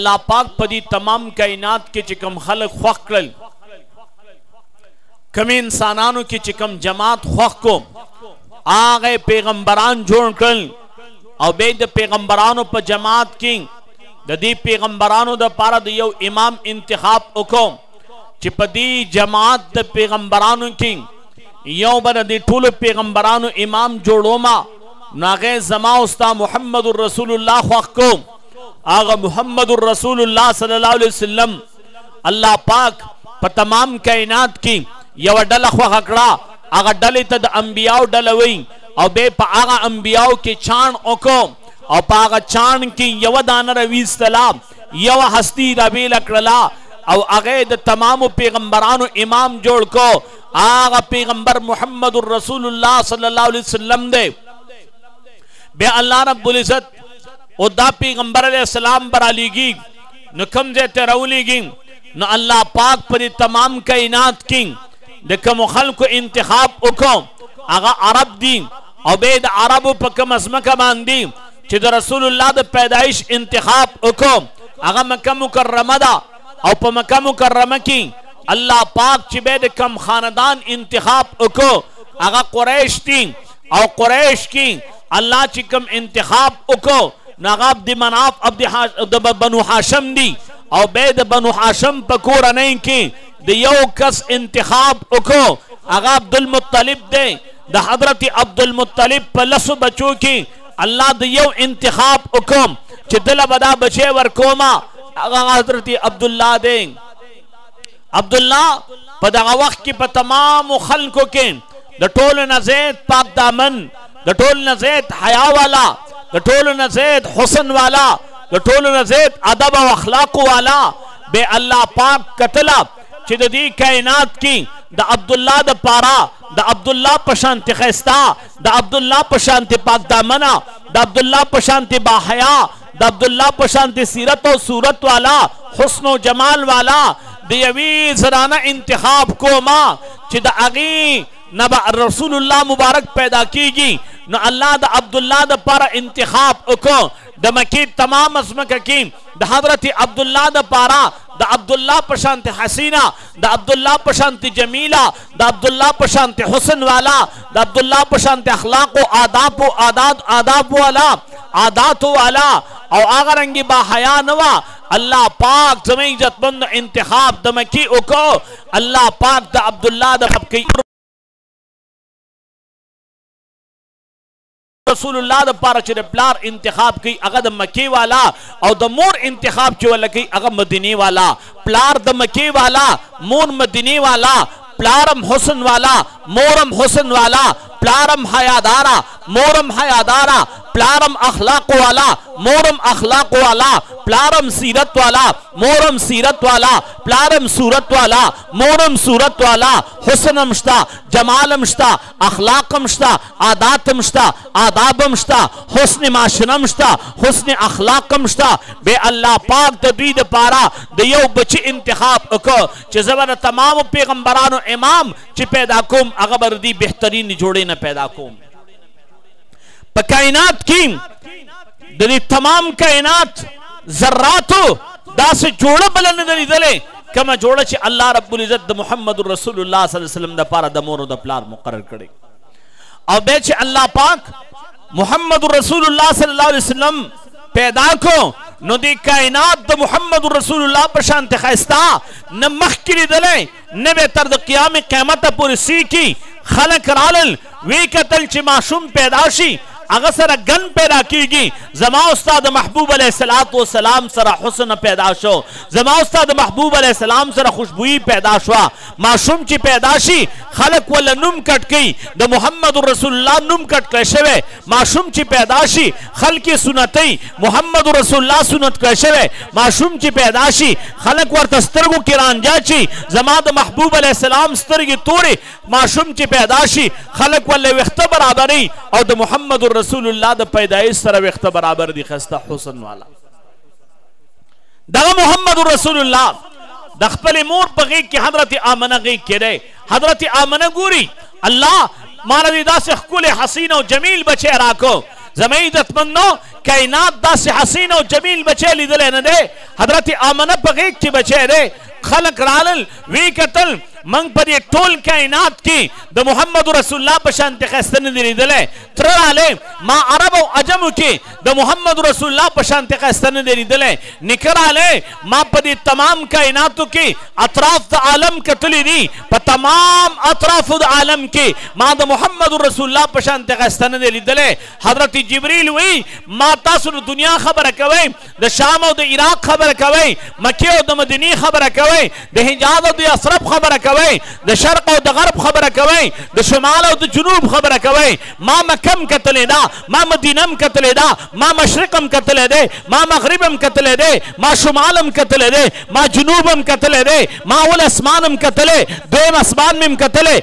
الله پاک په دي تمام کاينات کې چې کوم خلک خوښ کړل کوم انسانانو کې چې کوم جماعت خوښ کو هغه پیغمبران جوړ کړل او به د پیغمبرانو په جماعت کې د دې پیغمبرانو د پاره د یو امام انتخاب وکړو چې په دې جماعت د پیغمبرانو کې یو بر د ټولو پیغمبرانو امام جوړوما ناغه زما اوستا محمد رسول الله خوښ کوم آغا محمد الرسول الله صلی الله علیه وسلم الله پاک په تمام کائنات کې یو ډله خوخه کړه هغه ډلې ته د انبیاو ډله وي او به په هغه انبیاو کې چان وکړو او په هغه چان کې یو دانه راويستلا یو هستی را ویل کړلا او هغه د تمام پیغمبرانو امام جوړ کو هغه پیغمبر محمد رسول الله صلی الله علیه وسلم دی بیا الله رب العزت او دا پیغمبر علیه السلام به رالیږي نو کوم ځای ته راولیږي نو الله پاک په دې تمام کائنات کې د کوم خلکو انتخاب وکړو هغه عرب دي او به د عربو په کوم ځمکه باندې چې د رسول الله د پیدایش انتخاب وکړو هغه مکه مکرمه ده او په مکه مکرمه کې الله پاک چې به د کم خاندان انتخاب وکړو هغه قریش دي او قریش کی الله چې کوم انتخاب وکړو نو هغه عبد مناف عبد د بنو هاشم دی او به د بنو هاشم په کورنۍ کې د یو کس انتخاب وکړو هغه عبد المطلب دی د حضرت عبد المطلب په لسو بچو کې الله د یو انتخاب وکم چې دله بدا بچي ورکوما هغه حضرت عبد الله دی عبدالله په دغه وخت کې په تمامو خلکو کې د ټولو نه زید پاک دامن د ټولو نه زید حیا والا د ټولو نه زید حسن والا د ټولو نه زید ادب او اخلاق والا به الله پاک کتلا چې د دې کائنات کې د عبد الله د پارا د عبد الله په شانت خيستا د عبد الله په شانت پاک دامنه د عبد الله په شانت باحیا د عبدالله په شان د سیرت او صورت والا حسن او جمال والا د یوې زنانه انتخاب کوم چې د هغې نه به رسول الله مبارک پیدا کیږي نو الله د عبدالله د پاره انتخاب وکړو د مکې تمام ځمکه کې د حضرت عبدالله د پاره د عبدالله په شانت حسینه د عبدالله په شانت جمیله د عبدالله په شانتې حسن والا د عبدالله په شانتې اخلاق او آداب او آداد آداب والا عادات والا او هغه رنګي با حیا نه وه الله پاک زموږ عزتمند انتخاب د مکې وکړو الله پاک د عبدالله د بابکۍ رسول الله د پاره چې د پلار انتخاب کوي هغه د مکی والا او د مور انتخاب چې ولکې هغه مدینه والا پلار د مکی والا مور مدینه والا پلارم حسن والا مورم حسن والا پلارم حیادارا مورم حیادارا پلارم اخلاق والا مورم اخلاق والا پلارم سیرت والا مورم سیرت والا پلارم صورت والا مورم صورت والا حسنم شتا جمالم شتا اخلاق هم شته، عادات هم شته، آداب هم شته، حسن معاشره هم شته، حسن اخلاق هم شته، بیا الله پاک د دوی لپاره د یو بچي انتخاب وکړ چې زه به د تمامو پیغمبرانو امام چې پیدا کوم هغه به د دوی بهترینې جوړې نه پیدا کوم. په کائنات کې د دې تمام کائنات ذراتو داسې جوړه بل نه ده لیدلې کومه جوړه چې الله رب العزت د محمد رسول الله صلی الله علیه وسلم دپاره د مور او د پلار مقرر کړی او بیا چې الله پاک محمد رسول الله صلی الله علیه وسلم پیدا کو نو دی کائنات د محمد رسول الله په شان ته خستا نه مخکې لیدلې نوې تر د قیام قیامته پورې سي کی خلک رالل وی کتل چې ماشوم پیدا شي هغه سره ګن پیدا کیږي زما استاد محبوب علیه الصلاۃ والسلام سره حسن پیدا شو زما استاد محبوب علیه السلام سره خوشبوئی پیدا شو ماشوم چې پیدا شي خلک ول نوم کټ کوي د محمد رسول الله نوم کټ کړی شوی ماشوم چې پیدا شي خلک یې سنتوي محمد رسول الله سنت کړی شوی ماشوم چې پیدا شي خلک ورته سترګو کې رانجه چی زما د محبوب علی السلام سترګې تورې ماشوم چې پیدا شي خلک ولې وخت برابرې او د محمد رسول الله د پیدایش سره وخت برابر دي خسته حسن والا دغه محمد رسول الله د خپل مور په غیږ کې حضرت آمنه غیږ کې حضرت آمنه ګوري الله ما له داسې ښکلی حسین او جمیل بچی راکو زما عزتمندو کائنات داسې حسین او جمیل بچی لیدلی نه دی حضرت آمنه په غیږ کې بچی دی خلق رالل وی کتل من په دې ټول کائنات کې د محمد رسول الله په شان ته خسته نه دی لیدلی تره لالی ما عرب او عجمو کې د محمد رسول الله په شان ته ښایسته نه دی لیدلی نیکه لالی ما په دې تمام کائناتو کې اطراف د عالم کتلی دي په تمام اطرافو د عالم کې ما د محمد رسول الله په شان ته ښایسته نه دی لیدلی حضرت جبریل وی ما تاسو د دنیا خبره کوئ د شام او د عراق خبره کوئ، مکې او د مدینې خبره کوئ، د حجاز او د یثرب خبره کوئ، د شرق او د غرب خبره کوئ، د شمال او د جنوب خبره کوئ، ما مکه هم کتلې ده، ما مدینه هم کتلې ده، ما مشرق هم کتلی دی، ما مغرب هم کتلی دی، ما شمال هم کتلی دی، ما جنوب هم کتلی دی، ما اول اسمان هم کتلی، دویم اسمان مې هم کتلی،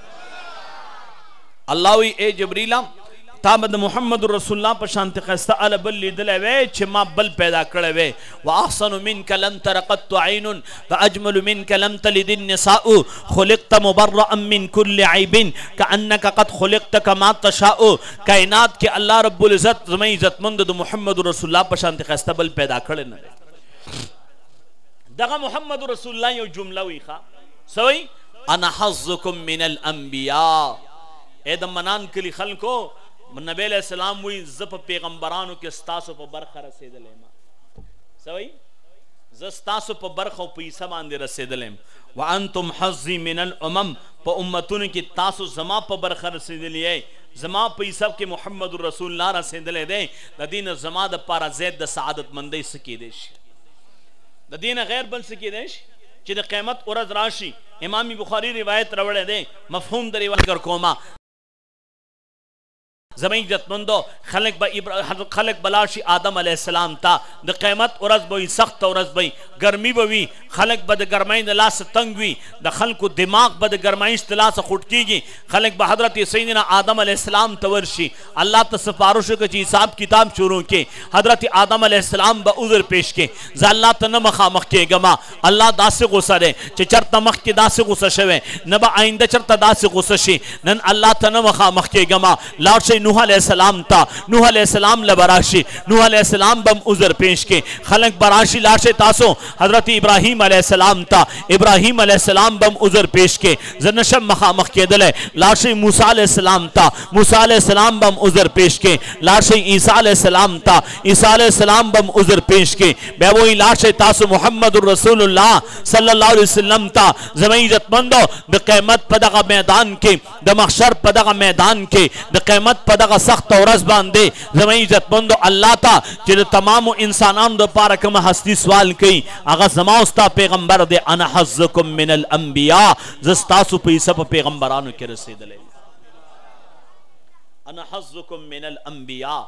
الله وی اے جبرئیل تا به د محمد رسول الله په شان تخسته ال بل لیدلې وې چې ما بل پیدا کړې وې واحسن منك لم تر قط عين واجمل منك لم تلد النساء خلقت مبرئا من كل عيب كانك قد خلقت كما تشاء کائنات کې الله رب العزت زمي عزتمند د محمد رسول الله په شان تخسته بل پیدا کړې نه دغه محمد رسول الله یو جمله وی ښا سوي انا حظکم من الانبیاء ای د منان کلي خلکو! نبي علیه السلام وایي، زه په پیغمبرانو کې ستاسو په برخه رسېدلی یم. څه وایي؟ زه ستاسو په برخه او په حصه باندې رسېدلی یم. وانتم حظی من الامم په امتونو کې تاسو زما په برخه رسېدلي یئ، زما په حصه کې محمد رسول الله رسېدلی دی، د دې نه زما لپاره زیات د سعادتمندۍ څه کېدای شي؟ د دې نه غیر بل څه کېدای شي؟ چې د قیامت ورځ راشي امام بخاري روایت راوړی دی مفهوم د روایت ذکر کوم زموږ عزتمندو خلک به حضرت خلک به لاړ شي آدم علیه السلام ته د قیامت ورځ به وي سخته ورځ به وي ګرمي به وي خلک به د ګرمۍ د لاسه تنګ وي د خلکو دماغ به د ګرمایش د لاسه خوټ کېږي خلک به حضرت سیدنا آدم علیه السلام ته ورشي الله ته سفارش وکړه چې حساب کتاب شروع کې حضرت آدم علیه السلام به عذر پیش کې زه الله ته نه مخامخ کېږم الله داسې غوسه دی چې چرته مخکې داسې غوسه شوی نه به آینده چرته داسې غوسه شي نن الله ته نه مخامخ کېږم لاړ شئ نوح علیه السلام ته نوح علیه السلام له به راشي نوح علیه السلام به هم عذر پیش کې خلک به راشي لاړ شئ تاسو حضرت ابراهیم علیه السلام ته ابراهیم علیه السلام به هم عذر پیش کې زه نشم مخامخ کېدلی لاړ شئ موسی علیه السلام ته موسی علیه السلام به هم عذر پیش کړي لاړ شئ عیسی علیه السلام ته عیسی علیه السلام به هم عذر پیش کړي بیا وایي لاړ شئ تاسو محمد رسول الله صلی الله علیه وسلم ته زما عزتمندو د قیامت په دغه میدان کې د محشر په دغه میدان کې د قیامت په دغه سخت ورځ باندې زما عزتمندو الله ته چې د تمامو انسانانو لپاره کومه هستی سوال کوي هغه زما او ستا پیغمبر دی انا حظکم من الانبیاء زه ستاسو په حصه په پیغمبرانو کې رسېدلی انا حظکم من الانبیاء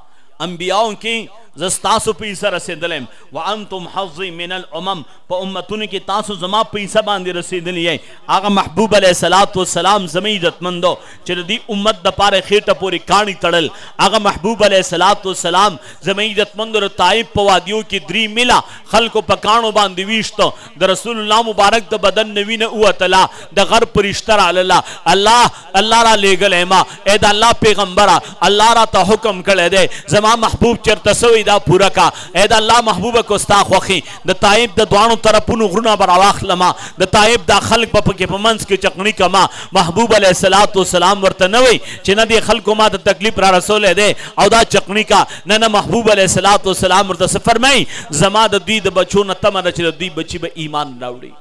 انبیاون کې زستاسو په حصہ رسیدلم وانتم حظی من الامم په امتونو کې تاسو زما په حصہ باندې رسیدلی یې هغه محبوب علیه الصلاۃ والسلام زمي عزتمندو چې د دې امت د پاره خېټه پورې کاڼي تړل هغه محبوب علیه الصلاة والسلام زموږ عزتمندو د طایف په وادیو کې درې میله خلکو په کاڼو باندې ویشت د رسول الله مبارک د بدن نه وینه ووتله د غر پرشته رالله الله الله را لېږلی ما ای د الله پیغمبره الله راته حکم کړی دی زما محبوب چېرته سوی دا پوره کا ای د الله محبوبه که ستا خوښي د طائف د دواړو طرفونو غرونه به راواخلم، د طائف دا خلک به پکې په منځ کې چقڼي کړم، محبوب علیه الصلوة والسلام ورته نه وایي چې نه دې خلکو ما ته تکلیف را رسولی دی او دا چقڼي کړه، نه نه محبوب علیه الصلوة والسلام ورته څه فرمایي، زما د دوی د بچو نه تمه ده چې د دوی بچي به ایمان راوړي.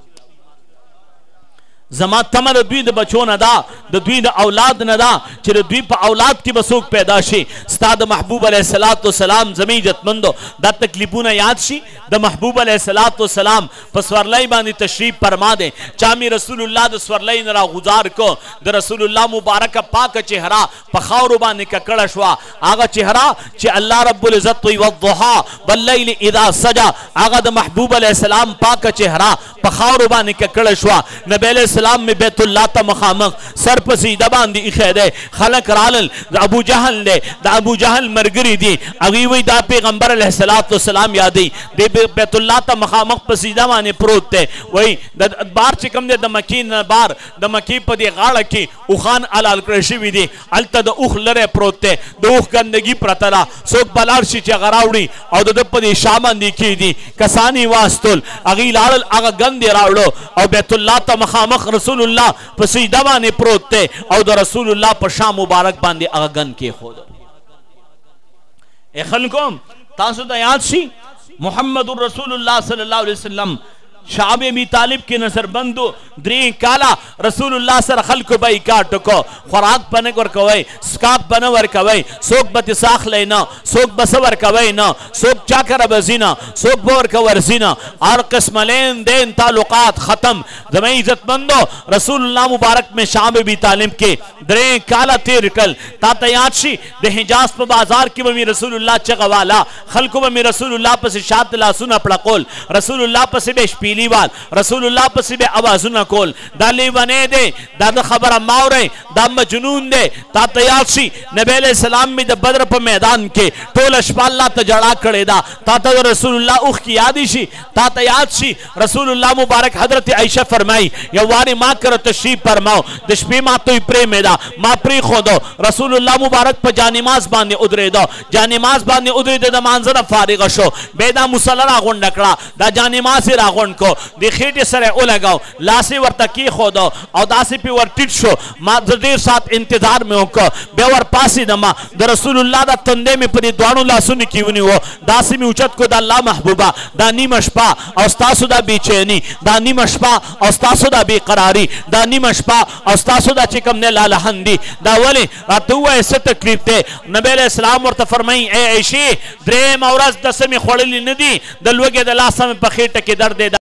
زما تمه د دوی د بچو نه ده، د دوی د اولاد نه ده، چې د دوی په اولاد کې به څوک پیدا شي. ستا د محبوب علیه الصلوة والسلام زمي عزتمندو دا تکلیفونه یاد شي؟ د محبوب علیه الصلوة والسلام په سورلۍ باندې تشریف فرما دی، چا مې رسول الله د سورلۍ نه راغوځار کړ، د رسول الله مبارکه پاکه چهره په خاورو باندې ککړه شوه، هغه چهره چې الله رب العزت وایي، والضحی واللیل اذا سجی، هغه د محبوب علیه السلام پاکه چهره. په خاورو باندې ککړه شوه نبی علیه السلام مې بیت الله ته مخامخ سر په سجده باندې ایښی دی خلک رالل د ابو جهل دی د ابو جهل ملګري دي هغوی وایي دا پیغمبر علیه الصلات والسلام یادوي دی بیت الله ته مخامخ په سجده باندې پروت دی وایي د بار چې کوم دی د مکې نه بار د مکې په دې غاړه کې اوښان حلال کړی شوي دي هلته د اوښ لری پروت دی د اوښ ګندګي پرته ده څوک به لاړ شي چې هغه راوړي او د ده په دې شا باندې کېږدي کسان یې واستول هغوی لاړل هغه ګند یې راوړو او بیت الله ته مخامخ رسول الله په سجده باندې پروت دی او د رسول الله په شا مبارک باندې هغه ګند کېښود ای خلکو تاسو ته یاد شي محمد رسول الله صلی الله علیه وسلم شعب ابي طالب کې نظر بندو درې کاله رسول الله سره خلکو به کاټ کو خوراک بنه ور کوي سکاپ بنه ور کوي سوک به تساخ لینا سوک بس ور کوي نه سوک چا کر بزینا سوک بور کا ورزینا هر قسم لین دین تعلقات ختم زمي عزت بندو رسول الله مبارک میں شعب ابي طالب کې درې کاله تیر کل تا ته یاد شي د حجاز په بازار کې به رسول الله چغوالا خلکو به مې رسول الله پسې شاته لاسونه پړقول، رسول الله پسې به شپیلي وال، رسول الله پسې به اوازونه کول، دا لیونی دی، دا د خبره مه اورئ، دا مجنون دی، تا ته یاد شي نبي علیه السلام مې د بدر په میدان کې ټوله شپه الله ته ژړا کړې ده، تا ته د رسول الله اوښکې یادې شي، تا ته یاد شي. رسول الله مبارک حضرت عائشه فرمایي یو وارې ما کره تشریف فرماو د شپې ما توی پرېمېده ما پرېښودو رسول الله مبارک په جانماز باندې ودرېده جانماز باندې ودرېده د مانځه نه فارغ شو بیا دا مصله راغونډه کړه دا جانماز یې راغونډ کو د خېټې سره یې ولګاو لاس یې ورته کېښود او داسې پې ور ټیټ شو ما د ډېر ساعت انتظار مې وکړ بیا ورپاڅېدم د رسول الله دا تندی مې په دې دواړو لاسونو کې ونیو داسې مې اوچت کو د الله محبوبه دا نیمه شپه او ستاسو دا بې چیني دا نیمه شپه او ستاسو دا بې قراري دا نیمه شپه او ستاسو دا چې کوم دی لالهن دي دا ولې راته ووایه څه تکلیف دی نبی علیه السلام ورته فرمایي ای عایشې درېیمه ورځ د څه مې خوړلي نه دي د لوږې د لاسه مې په خېټه کې درد دی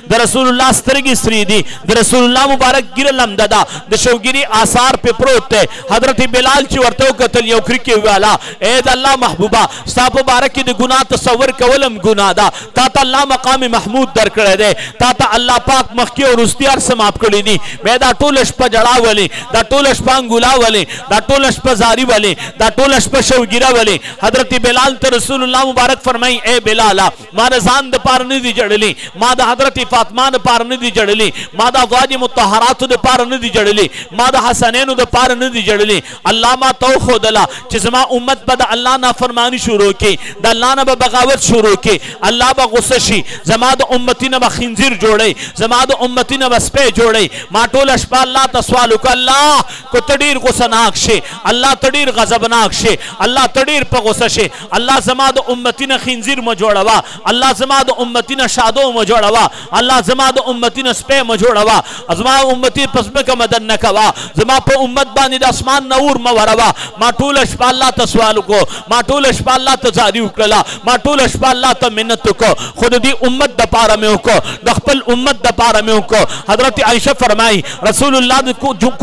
د رسول الله سترګې سری دي د رسول الله مبارک ګیره لمده ده د شوګیری آثار په پروت دی حضرت بلال چې ورته وکتل یو کرکې والا اے د الله محبوبه ستا په باره کې د ګناه تصور کولم ګناه ده تا ته الله مقام محمود درکړی دی تا ته الله پاک مخکې او وروستي هر څه معاف کړي دي بیا دا ټوله شپه ژړا ولې دا ټوله شپه انګولا ولې دا ټوله شپه زاري ولې دا ټوله شپه شوګیره ولې حضرت بلال ته رسول الله مبارک فرمایي اے بلاله ما د ځان د پاره نه دي جړلي ما د حضرت فاطمه د پاره نه دي جړلي ما د ازواج مطهرات د پاره نه دي جړلي ما د حسنینو د پاره نه دي جړلي الله ما تو خودلا چې زما امت به د الله نافرمانی شروع کی د الله نه به بغاوت شروع کی الله به غصه شي زما د امتی نه به خنزیر جوړي زما د امتی نه به سپه جوړي ما ټول شپه الله ته سوال وک الله کو تډیر غصناک شي الله تډیر غضبناک شي الله تډیر په غصه شي الله زما د امتی نه خنزیر مه جوړوه الله زما د امتی نه شادو مه جوړوه الله زما د امتی نه سپی مه جوړوه زما امتی په ځمکه مدن نه کوه زما په امت باندې د اسمان نه اور مه وروه ما ټوله شپه الله ته سوال وکړو ما ټوله شپه الله ته زاری وکړله ما ټوله شپه الله ته منت وکړو خو د دې امت د پاره مې وکړو د خپل امت د پاره مې وکړو حضرت عائشه فرمایي رسول الله د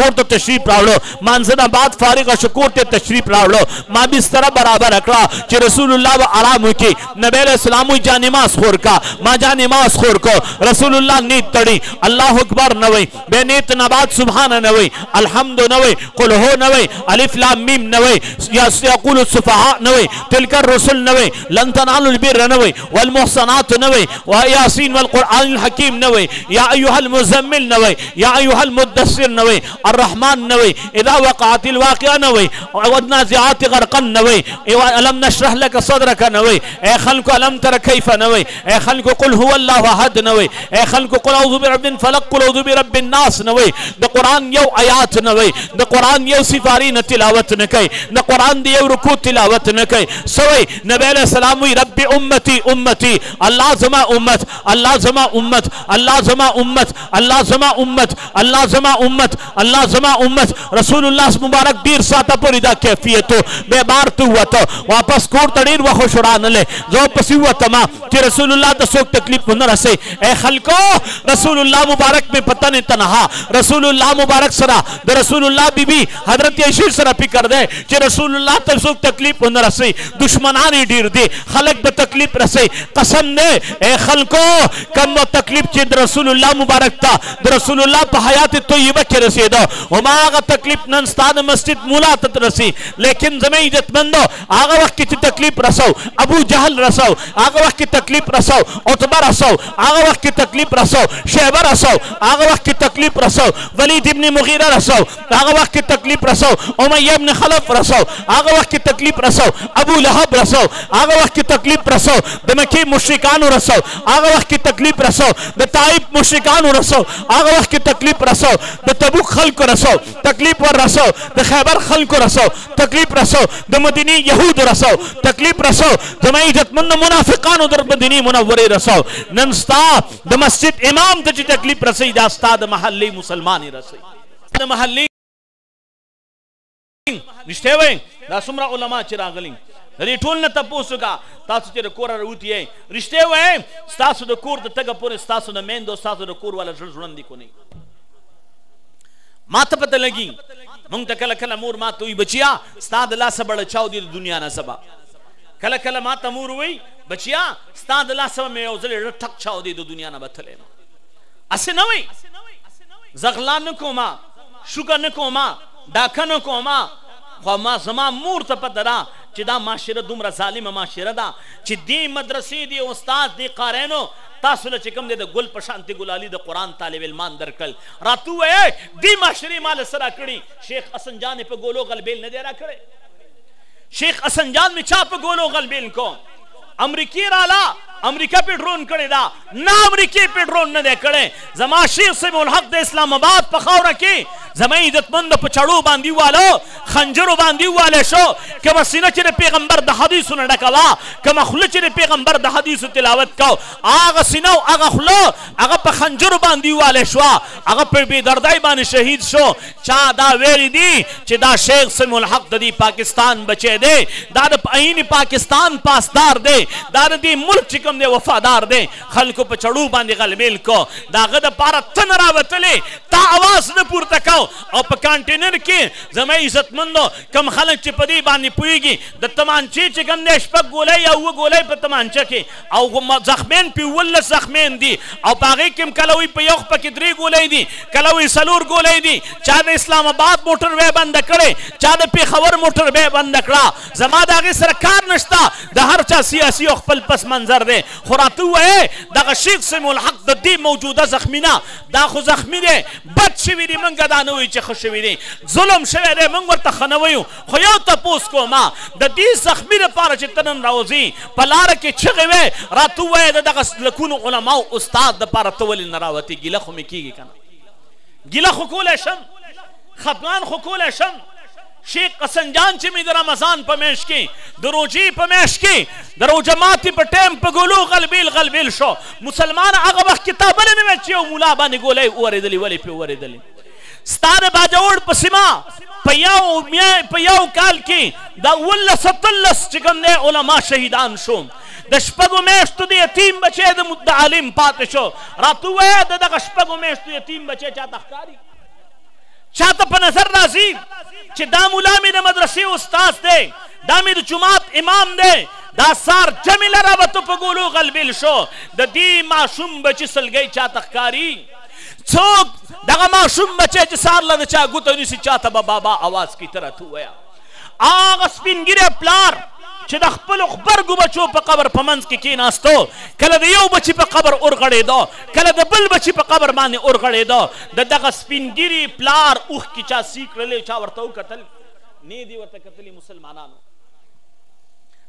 کور ته تشریف راوړو مانځه نه بعد فارغ شو کور ته تشریف راوړو ما بستره برابر کړه چې رسول الله و آرام وکي نبی علیہ السلام وی جا نماز خور کا ما جا نماز خور کو رسول الله نیت تړي الله اکبر نه وي به نیت نه بعد سبحان نه وي الحمد نه وي قل هو نه وي الف لام میم نه وي یا یقول السفهاء نه وي تلک الرسل نه وي لن تنالوا البر نه وي والمحصنات نه وي وياسين والقران الحكيم نه وي یا ایها المزمل نه وي یا ایها المدثر نه وي الرحمن نه وي اذا وقعت الواقعه نه وي او النازعات غرقا نه وي الم نشرح لك صدرك نه وي اي خلق الم تر كيف نه وي اي خلق قل هو الله احد نه وي اي خلق قل اعوذ برب الفلق قل اعوذ برب الناس نه وي د قران يو آيات نه وي د قران يو سفاري نه تلاوت نه کوي د قران دی یو رکوع تلاوت نه کوي سوي نبي عليه السلام وي رب امتي امتي الله زما امت الله زما امت الله زما امت الله زما امت الله زما امت الله زما امت رسول الله مبارک ډیر ساته پوری دا کیفیتو به بار تو وته واپس کور ته ډیر وخو شړان له زو پسې وته ما چې رسول الله ته څوک تکلیف نه رسي اے خلکو رسول الله مبارک په پته نه تنها رسول الله مبارک سره د رسول الله بیبي حضرت عائشہ سره فکر ده چې رسول الله ته څوک تکلیف نه رسي دشمنان ډیر دي خلک به تکلیف رسي قسم نه اے خلکو کم و تکلیف چې د رسول الله مبارک ته د رسول الله په حیات طیبه کې رسیدو هم هغه تکلیف نن ستا د مسجد مولا ته رسی لیکن زمې عزتمندو هغه وخت کې چې تکلیف رسو ابو جهل رسو هغه وخت کې تکلیف رسو عتبه رسو هغه وخت کې تکلیف رسو شیبه رسو هغه وخت کې تکلیف رسو ولید ابن مغیره رسو هغه وخت کې تکلیف رسو امیه ابن خلف رسو هغه وخت کې تکلیف رسو ابو لهب رسو هغه وخت کې تکلیف رسو د مکی مشرکانو رسو هغه وخت کې تکلیف رسو د طائف مشرکانو رسو هغه وخت کې تکلیف رسو د تبوک خلکو رسو تکلیف ور رسو د خیبر خلکو رسو تکلیف رسو د مدینی یهود رسو تکلیف رسو د عزت من منافقانو در مدینی منوره رسو نن ستا د مسجد امام ته چې تکلیف رسي دا ستا د محلي مسلمانې رسي د محلي نشته وای دا څومره علما چې راغلي د دې ټول نه تپوس وکړه تاسو چې د کوره راوتي یئ رښتیا وایئ ستاسو د کور د تګه پورې ستاسو د میندو ستاسو د کور والا زړه ژوندي کو نه ما ته پته لګي مونږ ته کله کله مور ما ته وي بچیا ستا د لاسه بړه چاو دي د دنیا نه سبا کله کله ما ته مور وي بچیا ستا د لاسه مې یو ځل ټک چاو دي د دنیا نه بتلې اسې نه وي زه غلا نه کوم شوګه نه کوم ډاکه نه کوم خو ما زما مور ته پته ده چې دا معاشره دومره ظالمه معاشره ده چې دې مدرسې دې استاد دې قارینو تاسو له چې کوم دی د ګل په شانتې ګلالي د قرآن طالب علمان درکړل راته ووایه دې معاشرې ما له څه راکړي شیخ حسن جان مې په ګولو غلبیل نه دی راکړی شیخ حسن جان مې چا په ګولو غلبیل کو امریکې رالا امریکا په ډرون کړی دا نه امریکې په ډرون نه دی کړی زما شیخ صاحب الحق د اسلام آباد په خاوره کې زما عزتمند په چړو باندې والو خنجرو باندې والو شو کوم سینه چې د پیغمبر د حدیثو نه ډکه وه کوم خوله چې د پیغمبر د حدیثو تلاوت کو هغه سینه او هغه خوله هغه په خنجرو باندې والو شو هغه په بې دردۍ باندې شهید شو چا دا ویلی دی چې دا شیخ سمیع الحق د دې پاکستان بچی دی دا د عین پاکستان پاسدار دی دا د دې ملک چې کوم دی وفادار دی خلکو په چړو باندې غلبیل کو دا غد لپاره تن راوتلې تا आवाज نه پورته کو او په کانټینر کې زما عزت مندو کم خلک چې په دې باندې پویږي د تمانچې چې کوم دی شپږ ګولې یا و ګولې په تمانچه کې او زخمین په ولس زخمین دي او په هغه کې کله وي په یو خپ کې درې ګولې دي کله وي سلور ګولې دي چا د اسلام آباد موټر وې بند کړي چا د پیښور موټر وې بند کړه زما د هغه سره کار نشته د هر چا سیاسي او خپل پس منظر دی خو راته وې دغه شیخ سمو الحق د دې موجوده زخمینه دا خو زخمی دی بد شوی دی منګه دا نه وي چې خوشوي دي ظلم شوی دی منګ ورته خنوي خو یو تپوس کوم د دې زخمی لپاره چې ته نن راوځې په لاره کې چغې وې راته ووایه د دغه لکونو علماو استاد دپاره ته ولې نه راوتې ګیله خو مې کېږي که نه ګیله خو کولی شم خپګان خو کولی شم شیخ قسن جان چې مې د رمضان په میاشت کې د روژې په میاشت کې د روژه ماتې په ټایم په ګولو غلبیل غلبیل شو مسلمان هغه وخت کې تا بله نه ویل چې یو ملا باندې ګولی اورېدلې ولې پې اورېدلې ستا د باجوړ په سیمه په یو په یو کال کې د ولس تلس چې کوم دی علما شهیدان شو د شپږو میاشتو د یتیم بچی د د عالم پاتې شو راته ووایه د دغه شپږو میاشتو یتیم بچی چاته ښکاري چاته په نظر راځي چې دا مولا مې د مدرسې استاد دی دا مې د جماعت امام دی دا سار جمله را وته په ګولو غلبیل شو د دې ماشوم بچی سلګۍ چاته ښکاري څوک دغه ماشوم بچی چې سار له د چا ګوته نیسي چا ته به بابا اواز کوي ته راته ووایه هغه سپین ږیری پلار چې د خپلو غبرګو بچو په قبر په منځ کې کېناستو کله د یو بچي په قبر اور غړېده کله د بل بچي په قبر باندې اور غړېده د دغه سپین ږیري پلار اوښکې چا سی کړلې چا ورته وکتل نه دي ورته کتلي مسلمانانو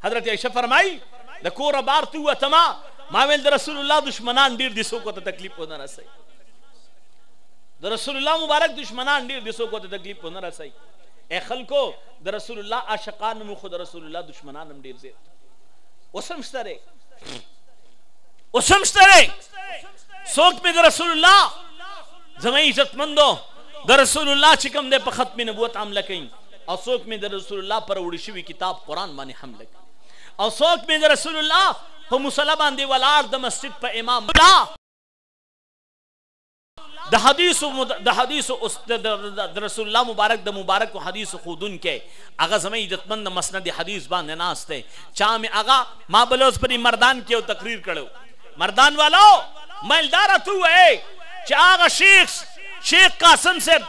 حضرت عائشه فرمایي د کوره بار ته وتما ما ویل د رسول الله دشمنان ډیر دي څوک ته تکلیف ونه رسي د رسول الله مبارک دشمنان ډیر دي څوک ته تکلیف ونه رسي اے خلکو د رسول الله عاشقان مو خو د رسول الله دشمنان هم ډیر زیات وسم شتره وسم شتره څوک به د رسول الله زمای عزت مندو د رسول الله چې کوم د په ختم نبوت عمل کوي او څوک مې د رسول الله پر وړي شوي کتاب قرآن باندې حمله کوي او څوک مې د رسول الله په مصلی باندې ولاړ د مسجد په امام دا د حدیث د حدیث د رسول الله مبارک د مبارک حدیث خودون کې هغه زمې عزتمند مسند حدیث باندې ناس ته چا مې هغه ما بلوز پرې مردان کې یو تقریر کړو مردان والو مالدار ته وې چې هغه شیخ شیخ قاسم صاحب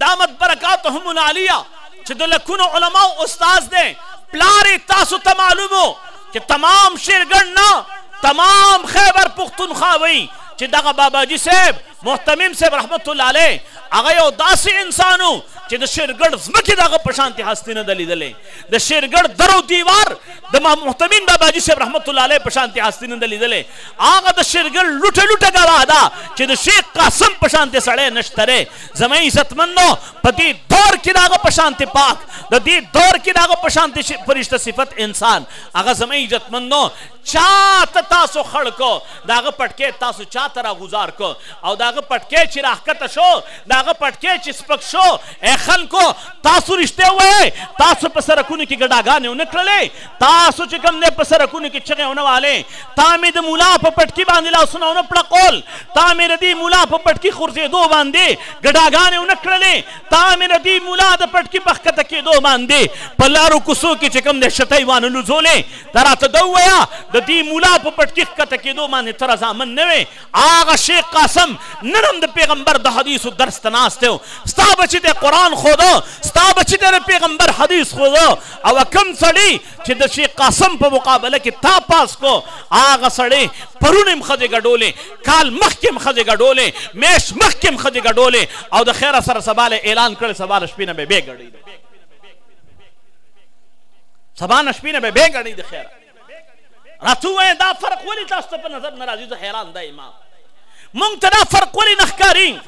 دامت برکاتهم العالیه چې د لکونو علما او استاد دی پلار تاسو ته معلومو چې تمام شیرګن نه تمام خیبر پښتونخوا وي چې دغه بابا جی صاحب محتمم صاحب رحمت الله علیه هغه یو داسې انسانو چې د شیرګن ځمکې دغه پشانتي هستی نه دلیدلې د شیرګړ درو دیوار د محتمین بابا جی صاحب رحمت الله علیه په شانتي هستی نن لیدلې هغه د شیرګړ لټه لټه غوا دا چې د شیخ قاسم په شانتي سړی نشتره زمې عزتمنو په دې دور کې داغه په شانتي پاک د دې دور کې داغه په شانتي فرشته صفت انسان هغه زمې عزتمنو چاته تاسو خړ کو داغه پټکې تاسو چاته را گزار کو او داغه پټکې چې راخته شو د هغه پټکی چې سپک شو ای خلکو تاسو رښتیا ووایئ تاسو په سرکونو کې ګډاګانې ونه کړلې تاسو چې کوم دی په سرکونو کې چغې ونه والې تا مې د مولا په پټکي باندې لاسونه ونه پړقول تا مې د دې مولا په پټکي خورځېدو باندې ګډاګانې ونه کړلې تا مې د دې مولا د پټکي په ښکته کېدو باندې په لارو کوڅو کې چې کوم دی شټۍ وانه لوځولې ته راته ده ووایه د دې مولا په پټکي ښکته کېدو باندې ته رضامند نه وې هغه شیخ قاسم نن هم د پیغمبر د حدیثو درس ته ناست دی ستا بچي ته قرآن ښوده ستا بچي ته د پیغمبر حدیث ښوده او کوم سړی چې د شیخ قاسم په مقابله کې تا پاس کو هغه سړی پرون هم ښځې ګډولې کال مخکې هم ښځې ګډولې میاشت مخکې هم ښځې ګډولې او د خیره سره سبا له اعلان کړی سبا له شپې نه به بیا ګډوي سبا نه شپې نه به بیا ګډوي د خیره راته وایه دا فرق ولې تاسو ته په نظر نه راځي؟ زه حیران دا امام مونږ ته دا فرق ولې نه ښکاري؟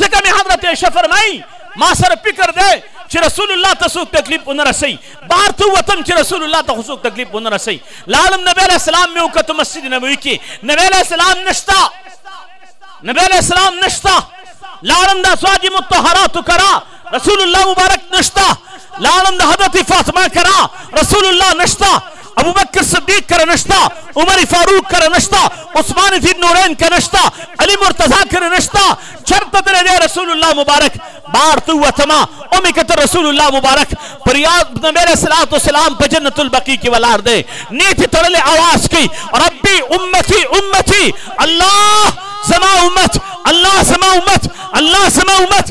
ځکه مې حضرت عائشه فرمایي ما سره فکر دی چې رسول الله ته څوک تکلیف ونه رسي بهر ته وتم چې رسول الله ته خو څوک تکلیف ونه رسي لاړم نبی علیه السلام مې وکتو مسجد نبوي کې نبی علیه السلام نشته نبی علیه السلام نشته لاړم د ازواج مطهراتو کرا رسول الله مبارک نشتا لالم دا حضرت فاطمہ کرا رسول اللہ نشتا ابو بکر صدیق کرا نشتا عمر فاروق کرا نشتا عثمان فی نورین کا نشتا علی مرتضی کرا نشتا چرت دلے دے رسول اللہ مبارک بار تو وطما امی کتر رسول اللہ مبارک پریاد بن میرے صلاح و سلام پہ جنت البقی کی ولار دے نیتی ترلے آواز کی ربی امتی امتی اللہ زما امت اللہ زما امت اللہ زما امت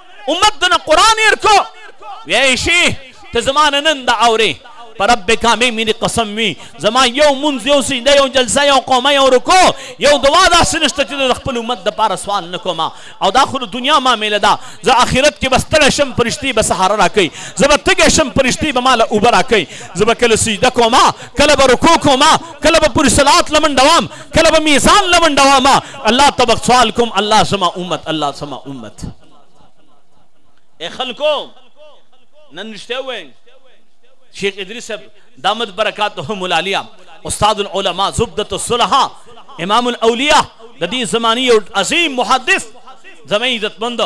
امت دنه قرآن ایر کو وی شي ته زما نه نن دا اورې په رب کامې مې دې قسم وي زما یو مونځ یو سجده یو جلسه یو قومه یو رکو یو دعا داسې نشته چې د خپل امت دپاره سوال نه کوم او دا خو د دنیا معامله ده زه آخرت کې به ستړی شم فرشتې به سهاره راکوي زه به تږی شم فرشتې به ماله اوبه راکوي زه به کله سجده کوم کله به رکو کوم کله به پورې صلات لمنډوم کله به میزان لمنډوا ما الله تبارک سوال کوم الله سما امت الله سما امت اے خلکو نن رشته وې شیخ ادریس صاحب دامت برکات هم العالیہ استاد العلماء زبدۃ الصلحا امام الاولیاء د دې زمانی او عظیم محدث زمې عزت مند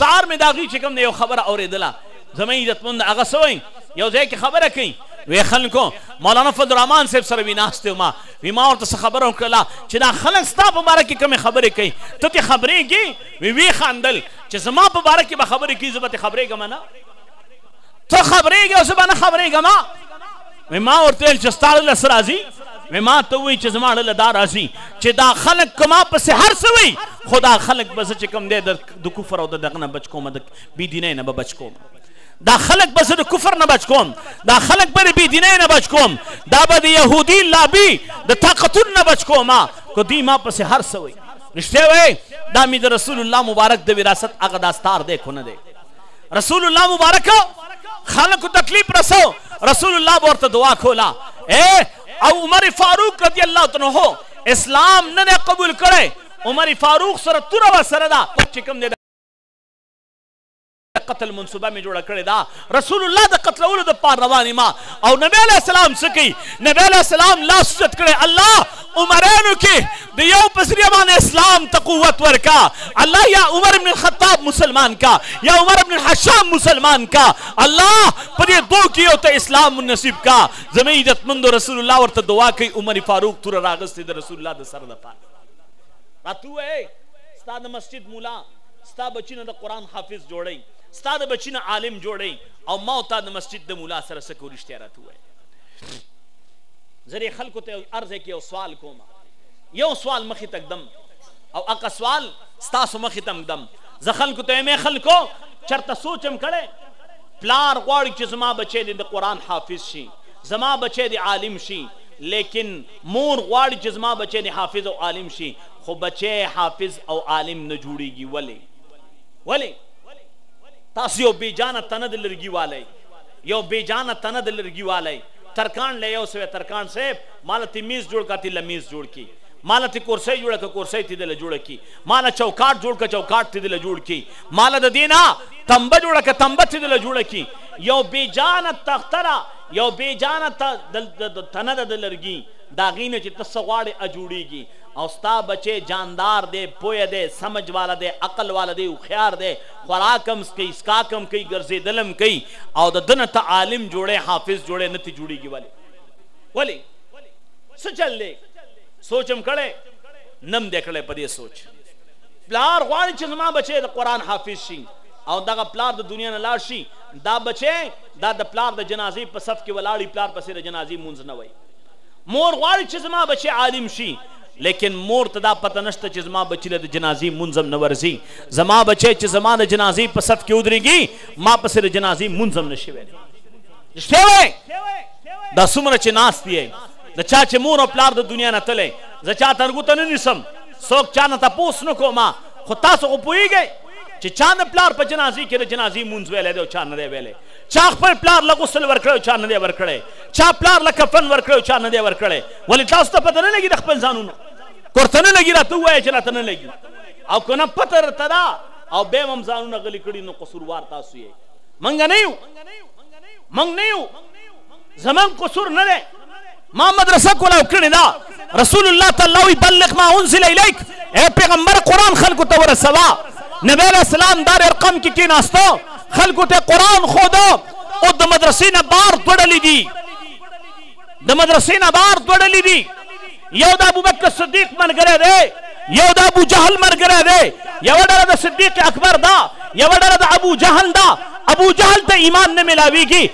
سار می داغي چې کوم یو خبره اوریدله زمې عزت مند هغه سوې یو ځای کې خبره کوي وې خلکو مولانا فضل الرحمن صاحب سره ویناستو ما وی ما ورته څه خبره وکړله چې دا خلک ستا په باره کې کومې خبرې کوي ته ترې خبرېږې؟ وی ویې خندل چې زما په باره کې به خبرې کوي زه به ترې خبرېږم نه ته خبرېږې او زه به نه خبرېږم وی ما ورته ویل چې ستا له څه راځي وی ما ته وی چې زما له دا راځي چې دا خلک کما پسې هر څه وي خو دا خلک به زه چې کوم دی د کفر او د دغه نه بچ کوم د بې دینۍ نه به بچ کوم دا خلک به زه د کفر نه بچ کوم دا خلک به د بېدینۍ نه بچ کوم دا به د یهودي لابي د طاقتون نه بچ کوم که دوی ما پسې هر څه وایي رښتیا وایي دا مې د رسول الله مبارک د وراثت هغه داستار دی که نه دی رسول الله مبارک خلکو تکلیف رسو رسول الله به ورته دعا کوله ای او عمر فاروق رضی الله عنه اسلام نه قبول کړی عمر فاروق سره توره وسره ده چې کوم دی د قتل منصوبه مې جوړه کړې ده رسول الله د قتلولو د پار روان ما او نبی علیه السلام څه کوي نبی علیه السلام لاس اوچت کړی الله عمرانو کې د یو په ذریعه باندې اسلام ته قوت ورکا الله یا عمر بن الخطاب مسلمان کا یا عمر بن الحشام مسلمان کا الله په دې دوه کې یو ته اسلام نصیب کا زمې عزتمند رسول الله ورته دعا کوي عمر فاروق تور راغستې د رسول الله د سر لپاره راتوه ستا د مسجد مولا ستا بچی نه د قران حافظ جوړی ستا د بچی نه عالم جوړی او ما او تا د مسجد د مولا سره سکو رښتیا راته وای زری خلکو ته ارزه کې یو سوال کوم یو سوال مخې تک دم او اقا سوال ستاسو مخې تم دم زه خلکو ته مې خلکو چرته سوچم کړي پلار غواړي چې زما بچی د قران حافظ شي زما بچی د عالم شي لیکن مور غواړي چې زما بچی د حافظ او عالم شي خو بچی حافظ او عالم نه جوړیږي ولی ولی تاسو یو بی جانه تنه د لرګي والی یو بی جانه تنه د لرګي والی ترکان له یو سوی ترکان صاحب مال تی میز جوړ کا تی لمیز جوړ کی مال تی کورسی جوړ کا کورسی تی دل جوړ کی مال چوکاټ جوړ کا چوکاټ تی دل جوړ کی مال د دینا تمبه جوړ کا تمبه تی دل جوړ کی یو بی جانه تختره یو بی جانه تنه د لرګي داغینه چې تاسو غواړي اجوړیږي او ستا بچې جاندار دی پوه دی سمجھ واله دی عقل واله دی هوښیار دی خوراک هم څکوي څکاک هم کوي ګرځېدل هم کوي او د ده نه ته عالم جوړې حافظ جوړې نه ترې جوړېږي ولې ولې څه چل دی سوچ هم کړی نه هم دی کړی په دې سوچ پلار غواړي چې زما بچې د قرآن حافظ شي او دغه پلار د دنیا نه لاړ شي دا بچې دا د پلار د جنازې په صف کې ولاړ وي پلار پسې د جنازې مونځ نه وایي مور غواړي چې زما بچی عالم شي لیکن مور ته دا پته نشته چې زما بچی له د جنازې لمونځ هم نه ورځي، زما بچی چې زما د جنازې په صف کې ودرېږي ما پسې د جنازې لمونځ هم نشي ویلی. رښتیا وایې دا څومره چې ناست یئ د چا چې مور او پلار د دنیا نه تللی زه چا تر ګوته نه نیسم څوک چا نه تپوس نه کوم خو تاسو خو پوهېږئ چې چا د پلار په جنازې کې د جنازې لمونځ ویلی دی او چا نه دی ویلی. چا خپل پلار له غسل ورکړی او چا نه دی ورکړی چا پلار له کفن ورکړی او چا نه دی ورکړی ولې تاسو ته پته نه لګي د خپل ځانونو کورته نه لګي راته ووایه چې راته نه لګي او که نه پته درته ده او بیا هم ځانونه غلي کړي نو قصوروار تاسو یې موږ نه یو موږ نه یو زموږ قصور نه دی ما مدرسه کولاو کړی دا رسول الله تعالی وی بلغ ما انزل الیک اے پیغمبر قران خلکو ته ورسوا نبی علیہ السلام دار ارقم کې کی ناستو خلکو ته قران خودو او د مدرسې نه بار دوړلې دي د مدرسې نه بار دوړلې دي یو د ابوبکر صدیق منګره دی یو د ابو جهل مرګره دی یو ډله د صدیق اکبر دا یو ډله د ابو جهل دا ابو جهل ته ایمان نه ملاویږي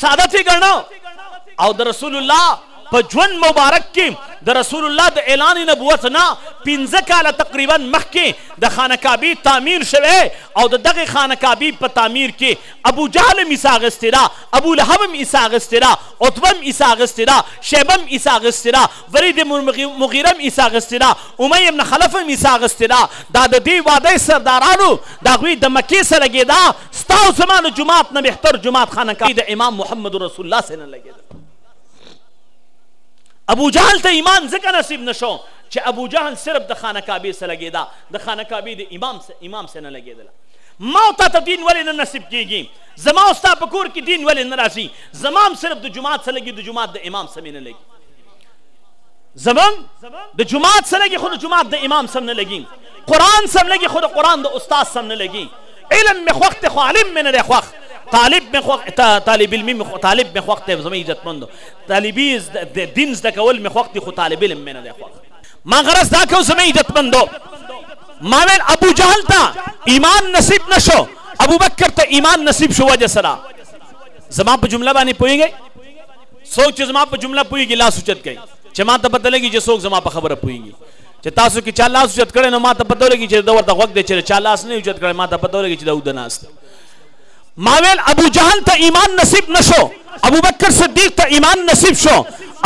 ساده تی ګڼه او د رسول الله په ژوند مبارک کې د رسول الله د اعلان نبوت نه پنځه کاله تقریبا مخکې د خانه کعبې تعمیر شوی او د دغه خانه کعبې په تعمیر کې ابو جهل هم حصه اخیستې ده ابو لهب هم حصه اخیستې ده عتبه هم حصه اخیستې ده شیبه هم حصه اخیستې ده ولید مغیره هم حصه اخیستې ده امیه بن خلف هم حصه اخیستې ده دا د دې واده سردارانو د هغوی د مکې سره لګېده ستا او زما د جماعت نه بهتر جماعت خانقاه د امام محمد رسول الله سره لګیدل ابو جهل ته ایمان ځکه نصیب نشو چې ابو جهل صرف د خانقاه سره لګیدا د خانقاه د امام سره امام سره لګیدل ما او تا ته دین ولې نه نصیب کیږي زما او ستا په کور کې دین ولې نه راځي زما هم صرف د جماعت سره لګي د جماعت د امام سره نه لګي زمون د جماعت سره لګي خو د جماعت د امام سره نه لګي قرآن سره لګي خو د قرآن د استاد سره نه لګي علم می خوخ ته خو عالم می نه دی خوخ طالب می خوخ طالب علم می خوخ طالب می خوخ ته زمي عزت مند طالبي دین زده کول می خوخ ته خو طالب علم می نه دی خوخ ما غرض دا کو زمي عزت مند ما ویل ابو جهل ته ایمان نصیب نشو ابو بکر ته ایمان نصیب شو وجه سره زما په جمله باندې پويږي څوک چې زما په جمله پويږي لاس اوچت کوي چې ما ته پته لګي چې څوک زما په خبره پويږي چې تاسو کې چا لاس اوچت کړی نو ما ته پته ولګي چې ده ورته غوږ دی چې چا لاس نه اوچت کړی ما ته پته ولګي چې دا اوده ناست دی ما ویل ابو جهل ته ایمان نصیب نشو ابو بکر صدیق ته ایمان نصیب شو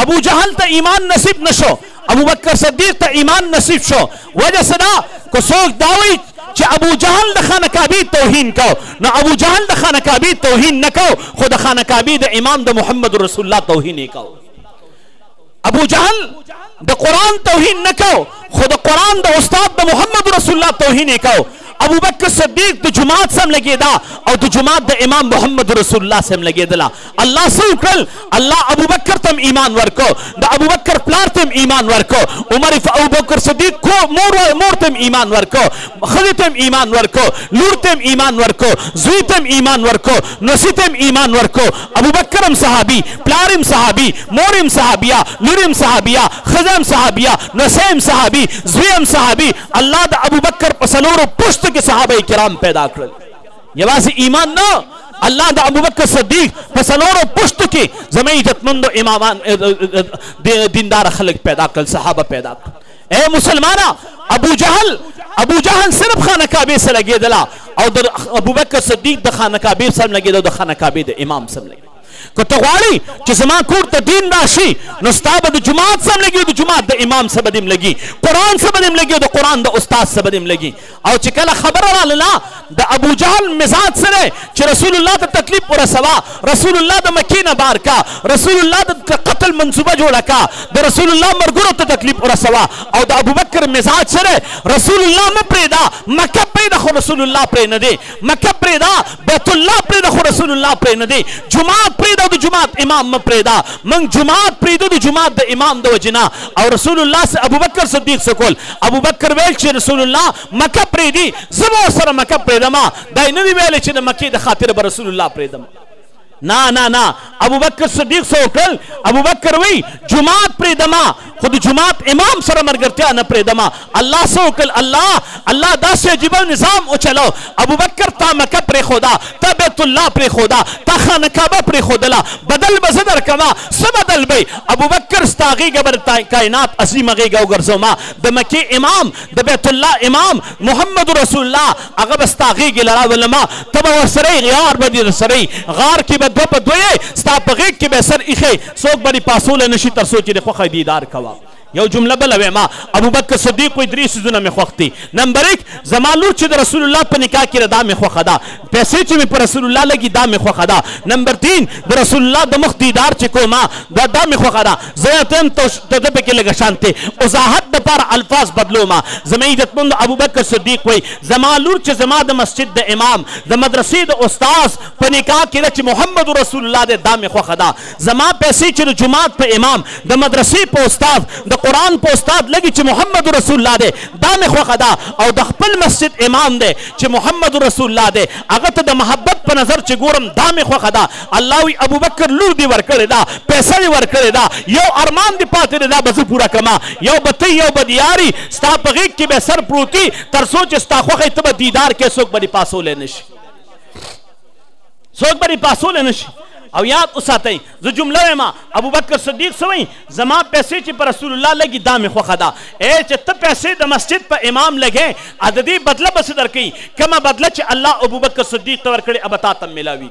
ابو جهل ته ایمان نصیب نشو ابو بکر صدیق ته ایمان نصیب شو وجه صدا کو څوک دا وایي چې ابو جهل د خانه کعبه توهین کو نو ابو جهل د خانه کعبه توهین نکاو خو د خانه کعبه د امام د محمد رسول الله توهین وکاو ابو جهل د قران توهین نکاو خو د قران د استاد د محمد رسول الله توهین وکاو ابو بکر صدیق د جماعت سم لګیدا او د جماعت د امام محمد رسول الله سم لګیدلا الله سو کړل الله ابو بکر تم ایمان ورکو د ابو بکر پلار تم ایمان ورکو عمر ابو بکر صدیق کو مور مور تم ایمان ورکو خدای تم ایمان ورکو لور تم ایمان ورکو زوی تم ایمان ورکو نسی تم ایمان ورکو ابوبکر هم صحابي پلار هم صحابي مور هم صحابيه لور هم صحابيه ښځه هم صحابيه نسه هم صحابي زوی هم صحابي الله د ابوبکر په څلورو پښتو کې صحابه کرام پیدا کړل یوازې ایمان نه الله د ابوبکر صدیق په سلورو پښتو کې زموږ عزتمند امامان دیندار خلک پیدا کړل صحابه پیدا کړل اے مسلمانا ابو جهل ابو جهل صرف خانه کعبه سره لګیدلا او د ابو بکر صدیق د خانه کعبه سره لګیدو د خانه کعبه د امام سره لګیدو که ته غواړي چې زما کور ته دین راشي نو ستا به د جماعت سره لګي د جماعت د امام سره به دې لګي قرآن سره به دې لګي د قرآن د استاد سره به دې لګي او چې کله خبره رااله د ابو جهل مزاج سره چې رسول الله ته تکلیف ورسوا رسول الله د مکې نه بار کا رسول الله د قتل منصوبه جوړه کا د رسول الله مرګرو ته تکلیف ورسوا او د ابوبکر مزاج سره رسول الله نه پریدا مکه پیدا خو رسول الله پرې نه دی مکه پرې دا بیت الله پرې دا خو رسول الله پرې نه دی جمعات پرې دا د جمعات امام م پرې دا من جمعات پرې دا د جمعات د امام د وجنا او رسول الله سره ابوبکر صدیق سره کول ابوبکر ویل چې رسول الله مکه پرې دی زما سره مکه پرې دا ما دا نه ویل چې د مکه د خاطر به رسول الله پرې دا نه نه نه ابو بکر صدیق سو کړل ابو بکر وی جمعات پر دما خود جمعات امام سره مرګرتیا نه پر دما الله سو کړل الله الله دا سه عجیب نظام او چلو ابو بکر تا مکه پر خدا تا بیت الله پر خدا تا خانه کعبه پر خدلا بدل بزدر کما سم بدل بی ابو بکر ستاغي غبر کائنات اسی مغه غو ګرځو ما د مکه امام د بیت الله امام محمد رسول الله هغه به ستا غېږې له راولمه ته به ورسره یې غیار به دې درسره یي غار کې به دوه په دوه یې ستا په غېږ کې به سر ایښی څوک به دې پاسولی نه شي تر څو چې د خوښی دیدار کوه یو جمله بل وې ما ابو بکر صدیق وې درې سيزونه مې خوښ دي نمبر 1 زما لور چې د رسول الله په نکاح کې دا مې خوښه ده پیسې چې مې پر رسول الله لګي دا مې خوښه ده نمبر 3 د رسول الله د مخ دیدار چې کومه دا دا مې خوښه ده زیات هم ته د ده پکې لږه شانتې وضاحت دپاره الفاظ بدلوم زما عزتمند ابوبکر صدیق وایي زما لور چې زما د مسجد د امام د مدرسې د استاذ په نکاح کې ده چې محمد رسول الله دی دا مې خوښه ده زما پیسې چې د جومات په امام د مدرسې په استاذ د قرآن په استاد لګي چې محمد رسول الله دی دا مې خوښه ده او د خپل مسجد امام دی چې محمد رسول الله دی هغه ته د محبت په نظر چې ګورم دا مې خوښه ده الله وی ابوبکر لور دی ورکړی دا پیسې دی ورکړی دا یو ارمان دی پاتې دی دا به زه پوره کما یو به ته یو به دیاري ستا په غېږ کې به سر پروتي تر څو چې ستا خوښه ته به دیدار کې څوک به دې پاسولی نه شي څوک به دې پاسولی نه شي او یاد وساتئ زه جمله وایم ابوبکر صدیق څه وایي زما پیسې چې پر رسول الله لګي دا مې خوښه ده ای چې ته پیسې د مسجد په امام لګې ا د دې بدله به څه درکوي کومه بدله چې الله ابوبکر صدیق ته ورکړې ابه تا ته ملاوي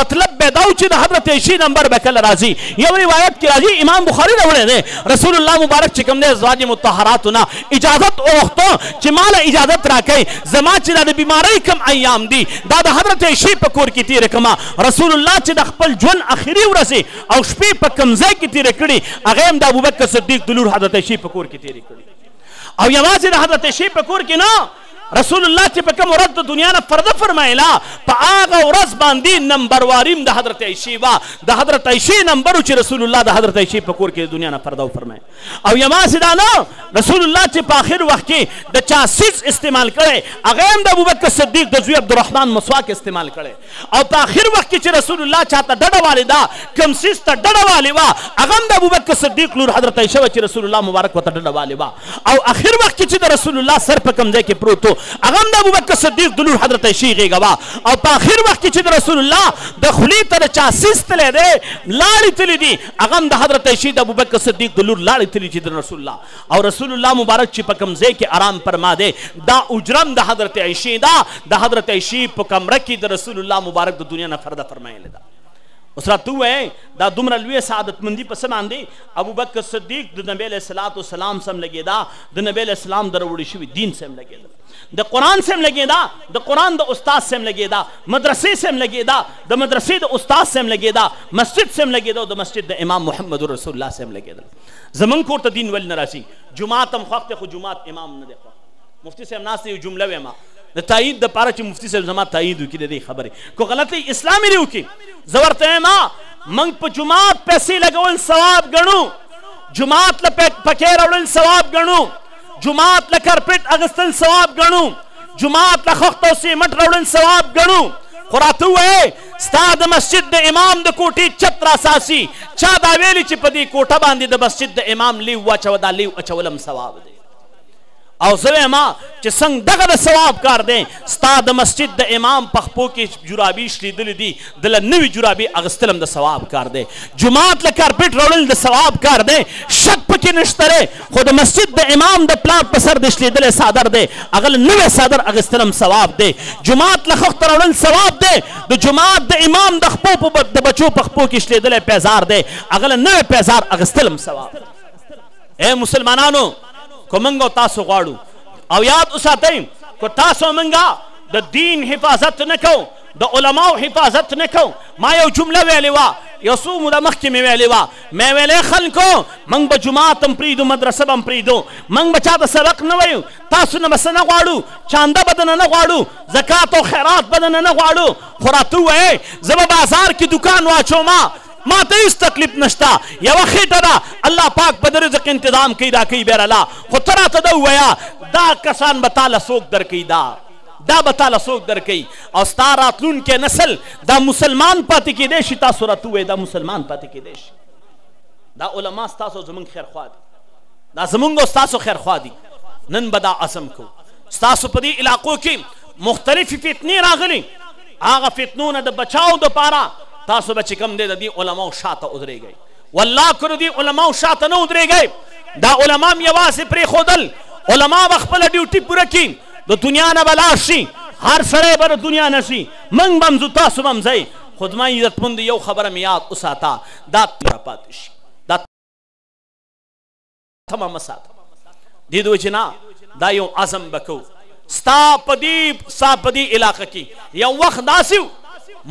مطلب به دا و چې د حضرت عشی نمبر به کله راځي یو روایت کې راځي امام بخاری راوړی دی رسول الله مبارک چې کوم دی ازواج مطهرات نه اجازه وغوښته چې مال اجازه راکړي زما چې د بیماری کم ایام دي دا د حضرت عشی په کور کې تیر کما رسول الله چې د خپل ژوند اخیری ورځ او شپې په کم ځای کې تیر کړي هغه هم د ابوبکر صدیق دلور حضرت عشی په کور کې تیر کړي او یوازې د حضرت عشی په کور کې نه رسول الله چې په کوم ورځ د دنیا نه پرده فرمایله په هغه ورځ باندې نمبر واریم د حضرت عائشې وه د حضرت عائشې نمبر چې رسول الله د حضرت عائشې په کور کې د دنیا نه پرده فرمای او یماسې دا نه رسول الله چې په آخر وخت کې د چا سیز استعمال کړي هغه هم د ابوبکر صدیق د زوی عبدالرحمن مسواک استعمال کړي او په اخر وخت کې چې رسول الله چا ته ډډه والې ده کوم سیز ته ډډه والې وه هغه هم د ابوبکر صدیق لور حضرت عایشه وه چې رسول الله مبارک ورته ډډه والې وه او اخر وخت کې چې د رسول الله سر په کوم ځای کې پروت و هغه هم د ابوبکر صدیق د لور حضرت عایشې غېږه وه او په اخر وخت کې چې د رسول الله د خولې ته د چا سیز تللی دی لاړې تللي دي هغه هم د حضرت عایشې د ابوبکر صدیق د لور لاړې تللي چې د رسول الله او رسول الله مبارک چی په کوم ځای کی ارام پرما دی دا حجره هم د حضرت عائشې ده د حضرت عائشې په کمره کی د رسول الله مبارک د دنیا نه فرده فرمایلی ده اوس راته ووایئ دا دومره لویه سعادتمندي په څه باندې ابوبکر صدیق د نبی علیه صلات وسلام سم لګېده د نبی علیه السلام د راوړل شوي دین سم لګېده د قرآن سم لګېده د قرآن د استاد سم لګېده مدرسې سم لګېده د مدرسې د استاد سم لګېده مسجد سم لګېده او د مسجد د امام محمد رسول الله سم لګېده زمونږ کور ته دین ولې نه راځي جماعت هم خوښ دی خو جماعت امام نه دی خوښ مفتی صاحب ناست یو جمله وایم د تایید د پاره چې مفتی صاحب زما تایید وکړي د دې خبرې کو غلطي اسلامي لري وکړي زه ورته وایم موږ په جماعت پیسې لګول ثواب ګڼو جماعت له پکې راوړل ثواب ګڼو جماعت له کرپټ اغستل ثواب ګڼو جماعت له خښت او سیمټ راوړل ثواب ګڼو خو راته ووایه ستا د مسجد د امام د کوټې چت را ساسي چا دا ویلي چې په دې کوټه باندې د مسجد د امام لیو واچوه دا لیو اچولم ثواب دی او زه وایم چې څنګه دغه د ثواب کار دی ستا د مسجد د امام په خپو کې جورابي شلیدلې دي دله نوي جورابي اغستلم د ثواب کار دی جماعت له کارپټ راوړل د ثواب کار دی شک پکې نشته خو د مسجد د امام د پلار په سر د شلیدلی څادر دی هغه له نوی څادر اخیستل هم ثواب دی جومات له خښته راوړل ثواب دی د جومات د امام د خپو په د بچو په خپو کې شلیدلی پیزار دی هغه له نوی پیزار اخیستل هم ثواب اے مسلمانانو که موږ تاسو غواړو او یاد وساتئ که تاسو موږ د دین حفاظت نه کوو د علماو حفاظت نه کوو ما یو جمله ویلې وه یو څو موده مخکې مې ویلې وه مې ویلې خلکو موږ به جماعت هم پرېږدو مدرسه به هم پرېږدو موږ به چا ته سبق نه وایو تاسو نه به څه نه غواړو چانده به درنه نه غواړو زکات او خیرات به درنه نه غواړو خو راته ووایې زه به بازار کې دوکان واچوم ما ته هیڅ تکلیف نشته یوه خېټه ده الله پاک به د رزق انتظام کوي راکوي بهرله خو ته راته دا ووایه دا کسان به تاله څوک درکوي دا دا به تاله څوک درکوي او ستا راتلونکی نسل دا مسلمان پاتې کېدی شي تاسو راته ووایئ دا مسلمان پاتې کېدی شي دا علما ستاسو زمونږ خیرخوا دي دا زمونږ او ستاسو خیرخوا دي نن به دا عزم کوو ستاسو په دې علاقو کې مختلفې فتنې راغلي هغه فتنو نه د بچاو دپاره تاسو به چې کوم دی د دې علماو شاته ودرېږئ والله که د دې علماو شاته نه ودرېږئ دا علما هم یوازې پرېښودل علما به خپله ډیوټي پوره کړي د دنیا نه به لاړ شي هر سړی به د دنیا نه ځي موږ به هم ځو تاسو به هم ځئ خو زما عزتمند یو خبره مې یاد وساته دا تمه پاتې شي دا تمه مه ساته دې دوی چې نه دا یو عزم به کوو ستا په دې ستا په دې علاقه کې یو وخت داسې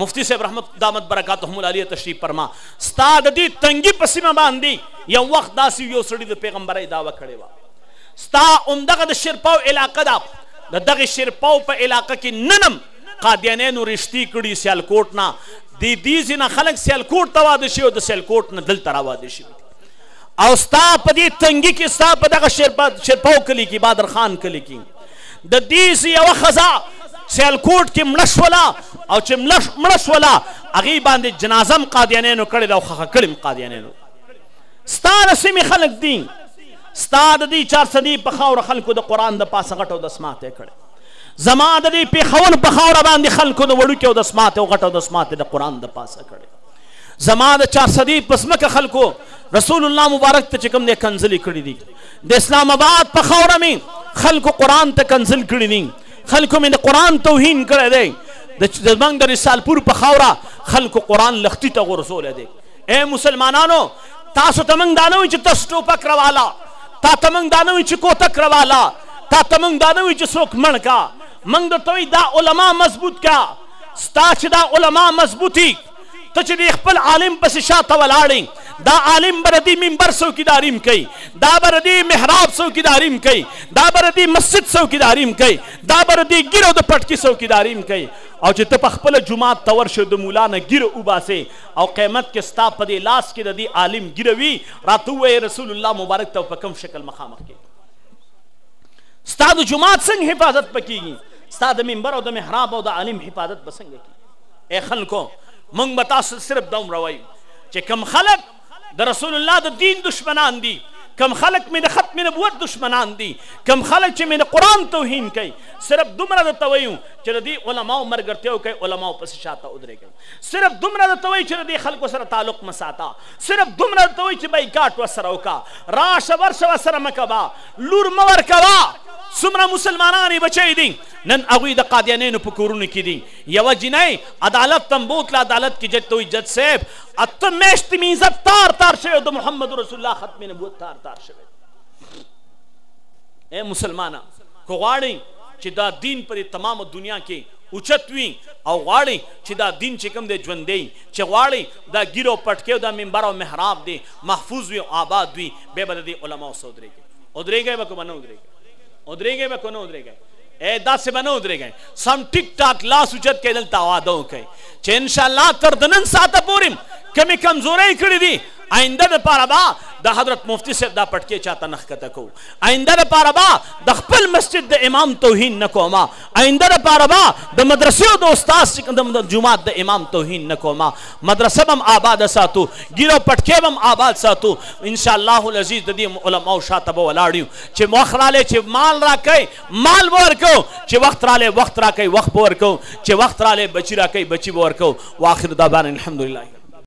مفتی صاحب رحمت دامت برکاتهم العالیه تشریف فرما ستا د دې تنګي په سیمه باندې یو وخت داسې یو سړي د پیغمبرۍ دعوه کړې وه ستا همدغه د شیرپاو علاقه ده د دغه شیرپاو په علاقه کې ننم قادیانینو رشتي کړي سیالکوټ نه د دې ځینه خلک سیالکوټ ته واده شي او د سیالکوټ نه دلته را واده شي او ستا په دې تنګي کې ستا په دغه شیرپاو کلی کې بادر خان کلی کې د دې یو خزا سیالکوټ کې مړه شوله او چې مړه شوله هغې باندې جنازه هم قادیانینو کړې ده او خخه کړې هم قادیانینو ستا د سیمې خلک دي ستا د دې چارسدي په خاوره خلکو د قرآن د پاسه غټ او د سماته کړی زما د دې پېښور په خاوره باندې خلکو د وړوکي او د سماته او غټ او د سماته د قرآن د پاسه کړی زما د چارسدي په ځمکه خلکو رسول الله مبارک ته چې کوم دی کنځلې کړي دي د اسلام آباد په خاوره مې خلکو قرآن ته کنځل کړي دي خلکو مې د قرآن توهین کړی دی د زمونږ د رسالپور په خاوره خلکو قرآن لښتي ته غورځولی دی اې مسلمانانو تاسو ته موږ دا نه وایو چې تاسو ټوپک رواله تا ته موږ دا نه وایو چې کوتک رواله تا ته موږ دا نه وایو چې څوک مړ کا موږ درته وایو دا علما مضبوط کا ستا چې دا علما مضبوطي ته چې د خپل عالم پسې شاته ولاړې دا عالم بر دې منبر څوکیداریم کوي دا بر دې محراب څوکیداریم کوي دا بر دې مسجد څوکیداریم کوي دا بر دې ګیرو د پټکی څوکیداریم کوي او چې ته په خپل جمعه تور شو د مولا نه ګیره وباسې او قیمت کې ستا په دې لاس کې د دې عالم ګیره وي راته ووایه رسول الله مبارک ته په کوم شکل مخامخ کېږي ستا د جومات څنګه حفاظت به کېږي ستا د منبر او د محراب او د عالم حفاظت به څنګه کېږي ای خلکو موږ به تاسو صرف دومره وایو چې کم خلک د رسول الله د دین دشمنان دي کم خلک مې د ختم نبوت دشمنان دي کم خلک چې مې د قرآن توهین کوي صرف دومره درته وایو چې د دې علماو ملګرتیا وکړئ علماو پسې شاته ودرېږئ صرف دومره درته وایي چې د دې خلکو سره تعلق مه ساته، صرف دومره درته وایي چې بایکاټ ورسره وکړه، راشه ورشه ورسره مه کوه، لور مه ورکوه. څومره مسلمانان یې بچی دي، نن هغوی د قادیانیانو په کورونو کې دي. یوه جینۍ عدالت ته بوتله، عدالت کې جج ته وایي جج صاحب اته میاشتې مې عزت تار تار شوی، د محمد رسول الله ختم نبوت تار تار شوی. اے مسلمانه که غواړئ چې دا دین پر تمامه دنیا کې اوچت وي او غواړي چې دا دين چې کوم دی ژوندی وي، چې غواړي دا ږيره او پټکی او دا منبر او محراب دی محفوظ وي او آباد وي، بيا به د دې علماوو سره ودرېږي. ودرېږی به که به نه ودرېږی؟ ودرېږی به که نه ودرېږی؟ ای داسې به نه ودرېږی. سم ټيک ټاک لاس اوچت کړئ دلته وعده وکړئ چې ان شاء الله تر د نن ساعته پورې کومې کمزورۍ کړې دي آينده لپاره به د حضرت مفتي صاحب دا پټکی چاته نه ښکته کوو. آينده لپاره به د خپل مسجد د امام توهين نه کوو. آینده د پاره به د مدرسې او د استاد چې کوم د جماعت د امام توهین نه کوم مدرسه به هم آباده ساتو ګیر او پټکی به هم آباد ساتو انشاءالله العزیز د دې علماو شاته به ولاړ یو چې وخت رالی چې مال راکوي مال به ورکوو چې وخت رالی وخت راکوي وخت به ورکوو چې وخت رالی بچي راکوي بچي به ورکوو واخر دعوانا الحمدلله